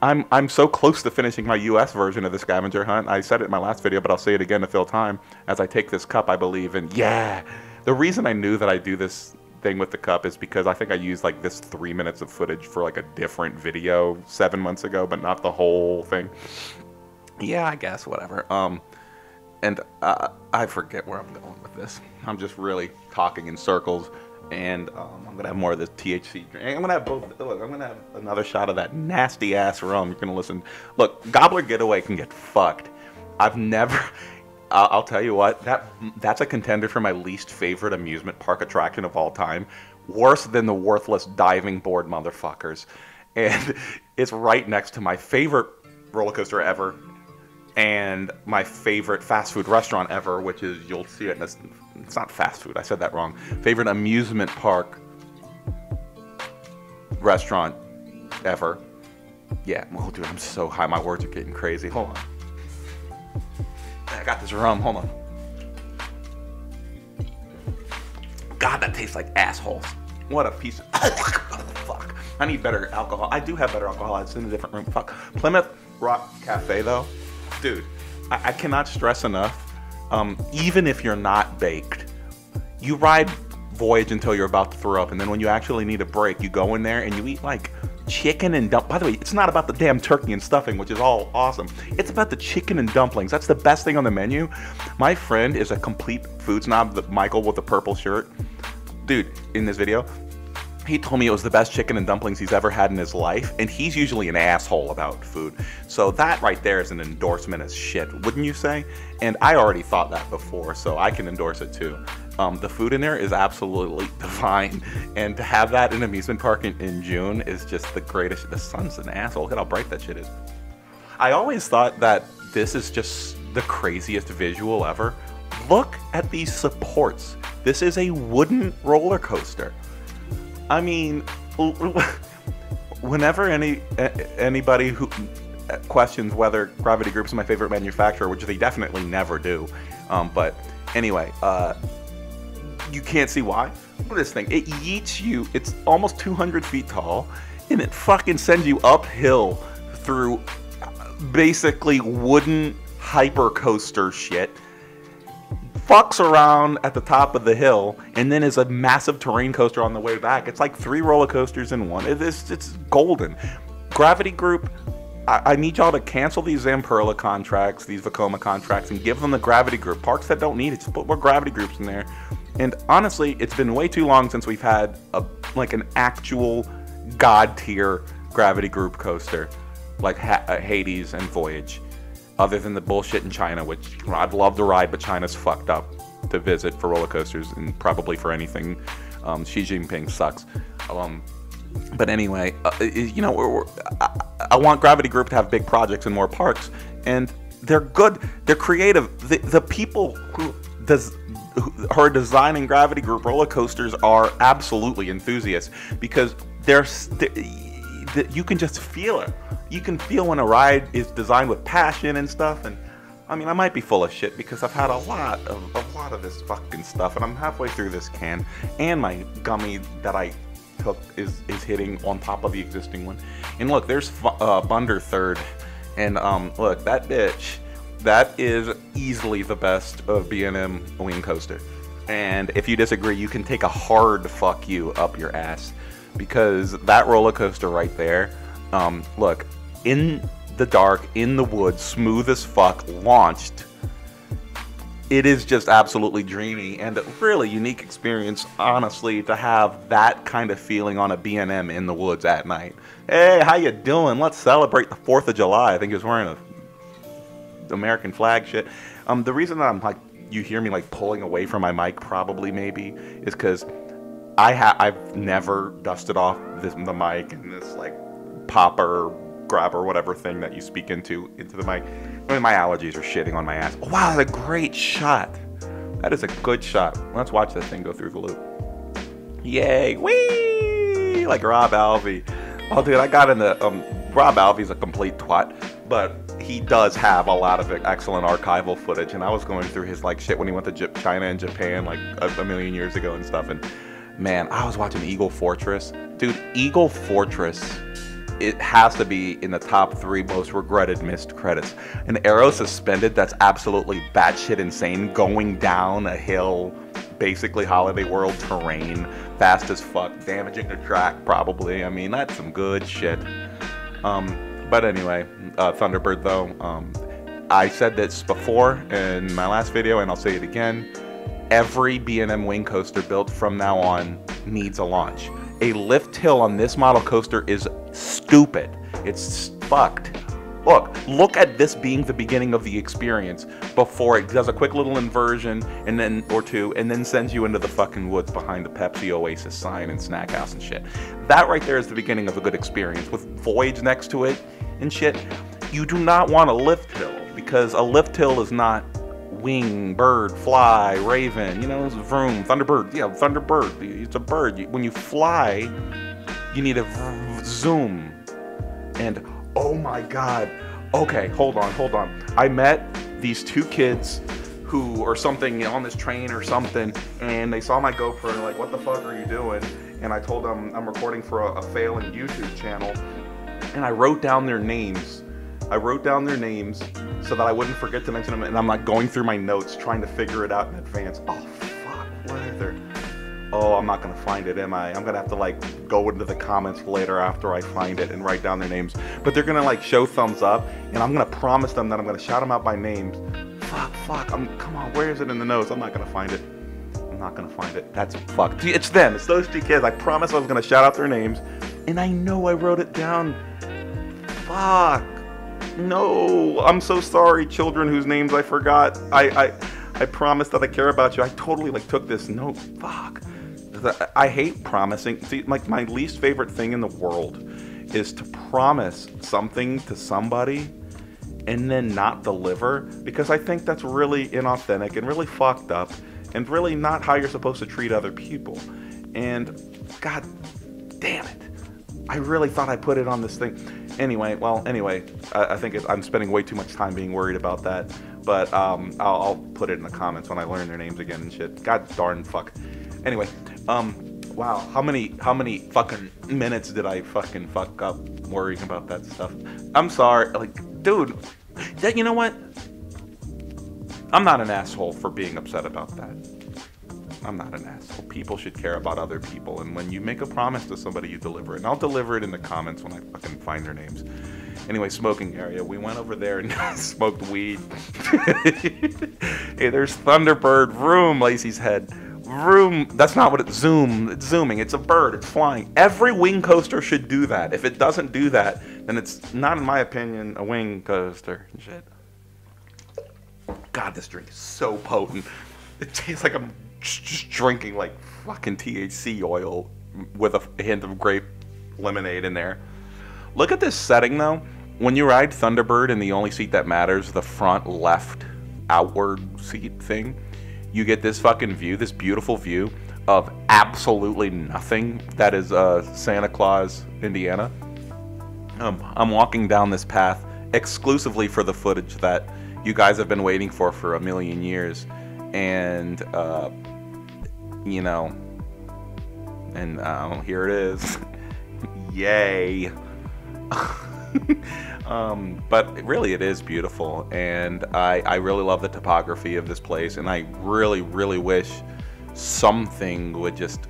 I'm I'm so close to finishing my U.S. version of the scavenger hunt. I said it in my last video, but I'll say it again to fill time. As I take this cup, I believe, and yeah, the reason I knew that I do this thing with the cup is because I think I used like this three minutes of footage for like a different video seven months ago, but not the whole thing. Yeah, I guess whatever. Um, and uh, I forget where I'm going with this. I'm just really talking in circles and um, I'm gonna have more of this THC drink. I'm gonna have both. Look, I'm gonna have another shot of that nasty ass rum. You're gonna listen. Look, Gobbler Getaway can get fucked. I've never. <laughs> I'll, I'll tell you what. That that's a contender for my least favorite amusement park attraction of all time. Worse than the worthless diving board motherfuckers, and <laughs> it's right next to my favorite roller coaster ever, and my favorite fast food restaurant ever, which is you'll see it in this. It's not fast food. I said that wrong. Favorite amusement park restaurant ever. Yeah, oh dude, I'm so high. My words are getting crazy. Hold on. I got this rum. Hold on. God, that tastes like assholes. What a piece of <coughs> fuck. I need better alcohol. I do have better alcohol. It's in a different room. Fuck. Plymouth Rock Cafe though dude, I, I cannot stress enough. Um, even if you're not baked, you ride Voyage until you're about to throw up, and then when you actually need a break, you go in there and you eat like chicken and dump. By the way, it's not about the damn turkey and stuffing, which is all awesome. It's about the chicken and dumplings. That's the best thing on the menu. My friend is a complete food snob. The Michael with the purple shirt, dude, in this video, he told me it was the best chicken and dumplings he's ever had in his life, and he's usually an asshole about food. So that right there is an endorsement as shit, wouldn't you say? And I already thought that before, so I can endorse it too. Um, the food in there is absolutely <laughs> divine, and to have that in amusement park in, in June is just the greatest. The sun's an asshole. Look at how bright that shit is. I always thought that this is just the craziest visual ever. Look at these supports. This is a wooden roller coaster. I mean, <laughs> whenever any anybody who questions whether Gravity Group is my favorite manufacturer, which they definitely never do, um, but anyway, uh, you can't see why. Look at this thing. It yeets you. It's almost 200 feet tall, and it fucking sends you uphill through basically wooden hyper coaster shit fucks around at the top of the hill and then is a massive terrain coaster on the way back. It's like three roller coasters in one. It is it's golden. Gravity Group, I, I need y'all to cancel these Zamperla contracts, these Vekoma contracts, and give them the Gravity Group. Parks that don't need it, just put more Gravity Groups in there. And honestly, it's been way too long since we've had a like an actual god tier Gravity Group coaster like ha- uh, Hades and Voyage other than the bullshit in China, which I'd love to ride, but China's fucked up to visit for roller coasters and probably for anything. Um, Xi Jinping sucks. Um, but anyway, uh, you know, we're, we're, I, I, want Gravity Group to have big projects and more parks, and they're good. They're creative. The, the people who does who are designing Gravity Group roller coasters are absolutely enthusiasts because they're, they're you can just feel it you can feel when a ride is designed with passion and stuff. And I mean, I might be full of shit because I've had a lot of a lot of this fucking stuff, and I'm halfway through this can, and my gummy that I took is is hitting on top of the existing one. And look, there's uh, Thunderbird, and um, look that bitch. That is easily the best of B&M wing coaster. And if you disagree, you can take a hard fuck you up your ass because that roller coaster right there. Um, look, in the dark, in the woods, smooth as fuck, launched. It is just absolutely dreamy and a really unique experience, honestly, to have that kind of feeling on a B&M in the woods at night. Hey, how you doing? Let's celebrate the 4th of July. I think he was wearing a American flag shit. Um, the reason that I'm like, you hear me like pulling away from my mic probably maybe is because I ha- I've never dusted off this, the mic and this like popper grab or whatever thing that you speak into into the mic. I mean, my allergies are shitting on my ass. Oh, wow, that's a great shot. That is a good shot. Let's watch that thing go through the loop. Yay! Whee! Like Robb Alvey. Oh, dude, I got in the um. Robb Alvey's a complete twat, but he does have a lot of excellent archival footage. And I was going through his like shit when he went to China and Japan like a, a million years ago and stuff. And man, I was watching Eagle Fortress. Dude, Eagle Fortress it has to be in the top three most regretted missed credits. An arrow suspended that's absolutely batshit insane, going down a hill, basically Holiday World terrain, fast as fuck, damaging the track probably. I mean, that's some good shit. Um, but anyway, uh, Thunderbird though, um, I said this before in my last video, and I'll say it again. Every B&M wing coaster built from now on needs a launch. A lift hill on this model coaster is stupid. It's fucked. Look, look at this being the beginning of the experience before it does a quick little inversion and then or two and then sends you into the fucking woods behind the Pepsi Oasis sign and snack house and shit. That right there is the beginning of a good experience with Voyage next to it and shit. You do not want a lift hill because a lift hill is not wing, bird, fly, raven, you know, vroom, thunderbird. Yeah, thunderbird. It's a bird. When you fly, you need a zoom. And oh my god. Okay, hold on, hold on. I met these two kids who or something on this train or something, and they saw my GoPro and like, what the fuck are you doing? And I told them I'm recording for a, a failing YouTube channel, and I wrote down their names. I wrote down their names so that I wouldn't forget to mention them, and I'm like going through my notes trying to figure it out in advance. Oh fuck, what are their Oh, I'm not gonna find it, am I? I'm gonna have to like go into the comments later after I find it and write down their names. But they're gonna like show thumbs up, and I'm gonna promise them that I'm gonna shout them out by names. Fuck, fuck. I'm come on. Where is it in the notes? I'm not gonna find it. I'm not gonna find it. That's fuck. It's them. It's those two kids. I promise I was gonna shout out their names, and I know I wrote it down. Fuck. No, I'm so sorry, children whose names I forgot. I I I promise that I care about you. I totally like took this note. Fuck. I hate promising. See, like my least favorite thing in the world is to promise something to somebody and then not deliver because I think that's really inauthentic and really fucked up and really not how you're supposed to treat other people. And god damn it. I really thought I put it on this thing. Anyway, well, anyway, I, I think I'm spending way too much time being worried about that. But um, I'll, I'll put it in the comments when I learn their names again and shit. God darn fuck. Anyway, um, wow, how many how many fucking minutes did I fucking fuck up worrying about that stuff? I'm sorry, like, dude, that you know what? I'm not an asshole for being upset about that. I'm not an asshole. People should care about other people, and when you make a promise to somebody, you deliver it. And I'll deliver it in the comments when I fucking find their names. Anyway, smoking area. We went over there and <laughs> smoked weed. <laughs> hey, there's Thunderbird. Room, Lacey's head. Room. That's not what it's zoom. It's zooming. It's a bird. It's flying. Every wing coaster should do that. If it doesn't do that, then it's not, in my opinion, a wing coaster. Shit. God, this drink is so potent. It tastes like I'm just drinking like fucking THC oil with a hint of grape lemonade in there. Look at this setting though. When you ride Thunderbird and the only seat that matters, the front left outward seat thing, you get this fucking view, this beautiful view of absolutely nothing that is uh, Santa Claus, Indiana. Um, I'm walking down this path exclusively for the footage that you guys have been waiting for for a million years. And uh, you know, and uh, here it is. <laughs> Yay. <laughs> um, but really, it is beautiful, and I, I really love the topography of this place, and I really, really wish something would just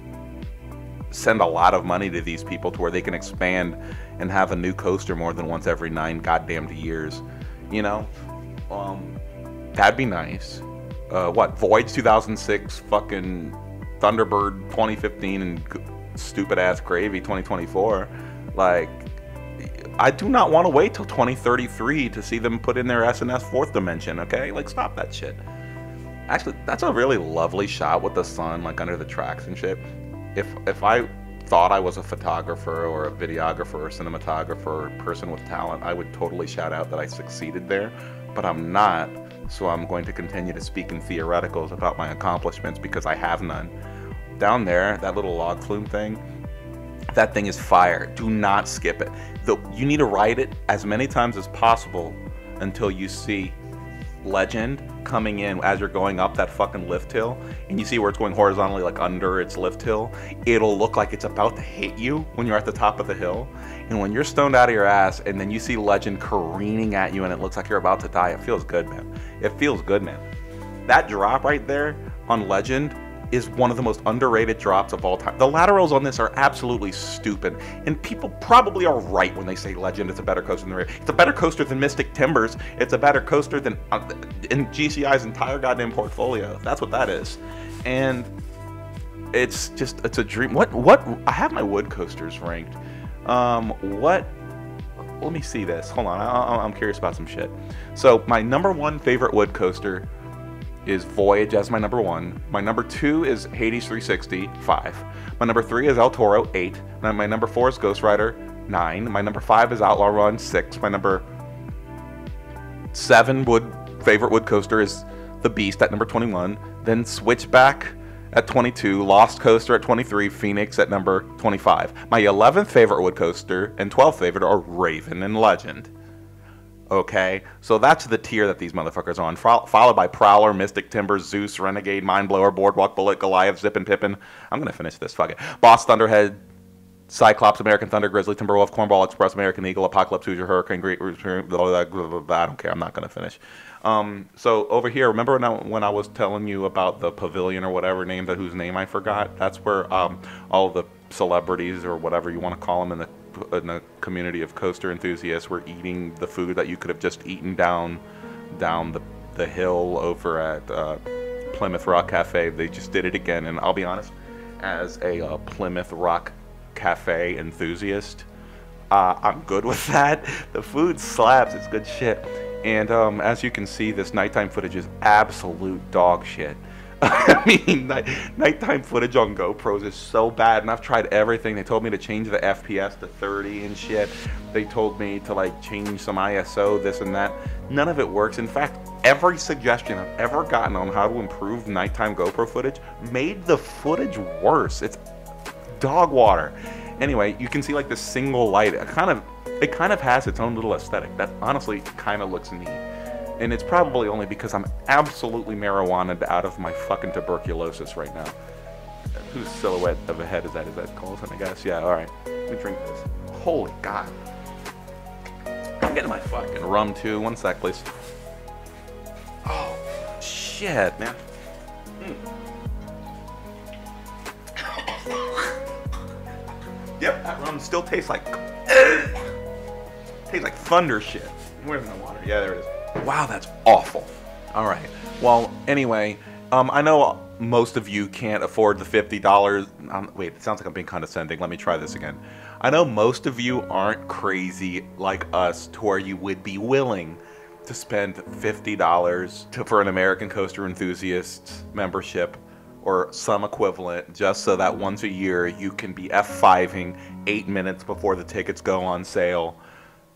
send a lot of money to these people to where they can expand and have a new coaster more than once every nine goddamn years. You know, um, that'd be nice. Uh, what Voyage 2006, fucking Thunderbird 2015 and stupid ass Gravy 2024. Like, I do not want to wait till 2033 to see them put in their S&S fourth dimension. Okay, like stop that shit. Actually, that's a really lovely shot with the sun like under the tracks and shit. If if I thought I was a photographer or a videographer or cinematographer or person with talent, I would totally shout out that I succeeded there. But I'm not, so I'm going to continue to speak in theoreticals about my accomplishments because I have none down there, that little log flume thing, that thing is fire. Do not skip it. The, you need to ride it as many times as possible until you see Legend coming in as you're going up that fucking lift hill and you see where it's going horizontally like under its lift hill it'll look like it's about to hit you when you're at the top of the hill and when you're stoned out of your ass and then you see legend careening at you and it looks like you're about to die it feels good man it feels good man that drop right there on legend is one of the most underrated drops of all time. The laterals on this are absolutely stupid, and people probably are right when they say Legend is a better coaster than the It's a better coaster than Mystic Timbers. It's a better coaster than uh, in GCI's entire goddamn portfolio. That's what that is, and it's just it's a dream. What what I have my wood coasters ranked. Um, what? Let me see this. Hold on, I, I'm curious about some shit. So my number one favorite wood coaster is Voyage as my number one. My number two is Hades 360, five. My number three is El Toro, eight. My number four is Ghost Rider, nine. My number five is Outlaw Run, six. My number seven wood favorite wood coaster is The Beast at number 21. Then Switchback at 22, Lost Coaster at 23, Phoenix at number 25. My 11th favorite wood coaster and 12th favorite are Raven and Legend. Okay, so that's the tier that these motherfuckers are on, followed by Prowler, Mystic Timber, Zeus, Renegade, Mindblower, Boardwalk Bullet, Goliath, Zippin Pippin. I'm gonna finish this. Fuck it. Boss Thunderhead, Cyclops, American Thunder, Grizzly, Timberwolf, Cornball, Express, American Eagle, Apocalypse, Hoosier, Hurricane, Great, blah, blah, blah, I don't care. I'm not going to finish. Um, so over here, remember when I, when I was telling you about the pavilion or whatever name that whose name I forgot? That's where um, all the celebrities or whatever you want to call them in the in the community of coaster enthusiasts were eating the food that you could have just eaten down down the the hill over at uh, Plymouth Rock Cafe. They just did it again, and I'll be honest, as a uh, Plymouth Rock Cafe enthusiast, uh, I'm good with <laughs> that. The food slaps; it's good shit. And um, as you can see, this nighttime footage is absolute dog shit. <laughs> I mean, night, nighttime footage on GoPros is so bad, and I've tried everything. They told me to change the FPS to 30 and shit. They told me to like change some ISO, this and that. None of it works. In fact, every suggestion I've ever gotten on how to improve nighttime GoPro footage made the footage worse. It's dog water. Anyway, you can see like the single light. It kind of, it kind of has its own little aesthetic. That honestly kind of looks neat and it's probably only because I'm absolutely marijuana out of my fucking tuberculosis right now. Whose silhouette of a head is that? Is that Colson, I guess? Yeah, alright. Let me drink this. Holy God. I'm getting my fucking rum too. One sec, please. Oh, shit, man. Mm. yep, that rum still tastes like... <coughs> tastes like thunder shit. Where's my water? Yeah, there it is. Wow, that's awful. All right. Well, anyway, um, I know most of you can't afford the $50. Um, wait, it sounds like I'm being condescending. Let me try this again. I know most of you aren't crazy like us to where you would be willing to spend $50 to, for an American Coaster Enthusiast membership or some equivalent just so that once a year you can be F5ing eight minutes before the tickets go on sale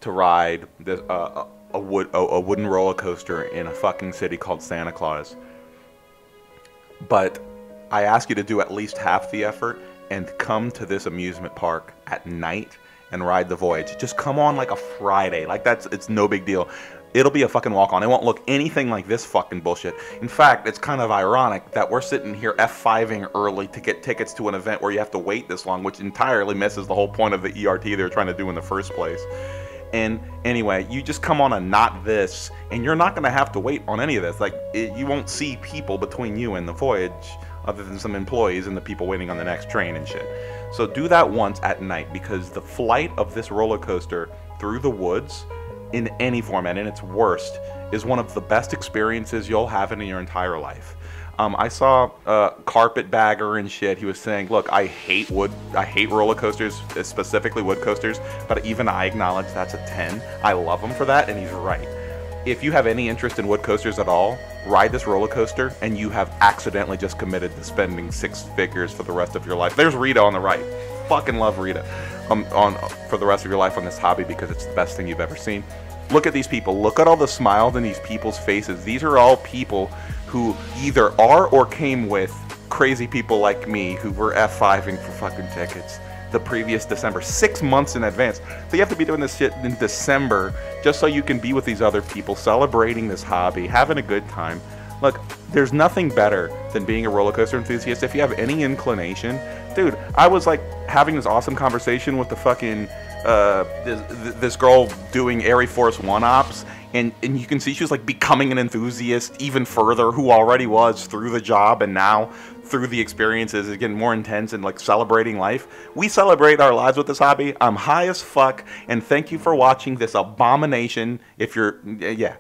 to ride this, uh, a wood a, a wooden roller coaster in a fucking city called Santa Claus. But I ask you to do at least half the effort and come to this amusement park at night and ride the voyage. Just come on like a Friday. Like that's it's no big deal. It'll be a fucking walk on. It won't look anything like this fucking bullshit. In fact, it's kind of ironic that we're sitting here F5ing early to get tickets to an event where you have to wait this long, which entirely misses the whole point of the ERT they're trying to do in the first place. And anyway, you just come on a not this, and you're not going to have to wait on any of this. Like, it, you won't see people between you and the voyage other than some employees and the people waiting on the next train and shit. So do that once at night because the flight of this roller coaster through the woods in any format, in its worst, is one of the best experiences you'll have in your entire life. Um, I saw uh, Carpetbagger and shit. He was saying, "Look, I hate wood. I hate roller coasters, specifically wood coasters. But even I acknowledge that's a 10. I love him for that, and he's right. If you have any interest in wood coasters at all, ride this roller coaster, and you have accidentally just committed to spending six figures for the rest of your life. There's Rita on the right. Fucking love Rita. Um, on for the rest of your life on this hobby because it's the best thing you've ever seen. Look at these people. Look at all the smiles in these people's faces. These are all people who either are or came with crazy people like me who were F5ing for fucking tickets the previous December, six months in advance. So you have to be doing this shit in December just so you can be with these other people, celebrating this hobby, having a good time. Look, there's nothing better than being a roller coaster enthusiast. If you have any inclination, dude, I was like having this awesome conversation with the fucking uh, this, this girl doing Air Force One ops, and and you can see she was like becoming an enthusiast even further who already was through the job and now through the experiences. Is getting more intense and like celebrating life. We celebrate our lives with this hobby. I'm high as fuck and thank you for watching this abomination. If you're yeah